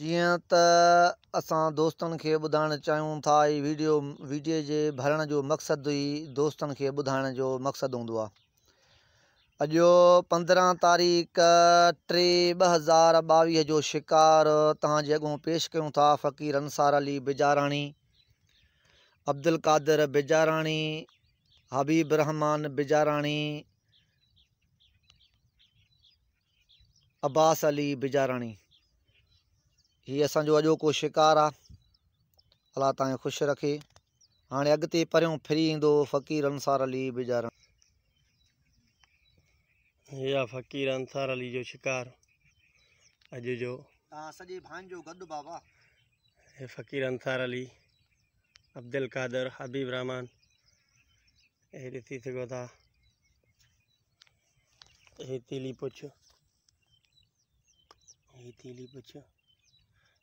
जीअं त असां दोस्तनि खे ॿुधाइणु था, ई वीडियो वीडियो जे भरण जो मक़सदु ई दोस्तनि खे ॿुधाइण जो मक़सदु हूंदो आहे अॼु पंद्रहं तारीख़ टे ॿ हज़ार जो शिकार तव्हांजे अॻो पेश कयूं था, फ़क़ीर अंसार अली बिजाराणी, अब्दुल कादिर बिजाराणी, हबीब रहमान बिजाराणी, अब्बास अली बिजाराणी। हीअ असांजो अॼोको शिकार आहे अलाह तव्हांखे ख़ुशि रखे। हाणे अॻिते परियों फिरी ईंदो फ़क़ीर अंसार अली बिजारा या फ़क़ीर अंसार अली जो शिकार अॼु जो। तव्हां सॼे भांजो गॾु बाबा। हे फ़क़ीर अंसार अली अब्दुल कादर हबीब रहमान हे ॾिसी सघो था। हे तीली पुछ। हे तीली पुछ।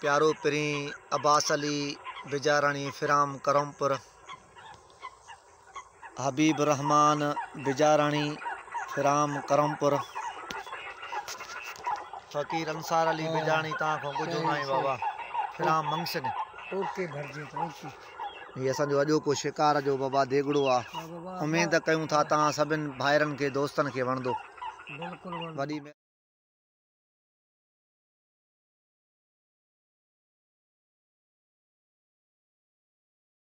प्यारो पहिरीं अब्बास अली बिजाराणी फिराम करमपुर। हबीब रहमान बिजाराणी फिराम करमपुर। फ़क़ीर अंसार अली बिजाराणी तव्हां खां ॿुधो न बाबा। फिराम मंगसिन। ओके भर जे ओके हीअ असांजो अॼोको शिकार जो बाबा देगड़ो आहे हाँ उमेद कयूं था तव्हां सभिनि भाइरनि खे दोस्तनि खे वणंदो। बिल्कुल वॾी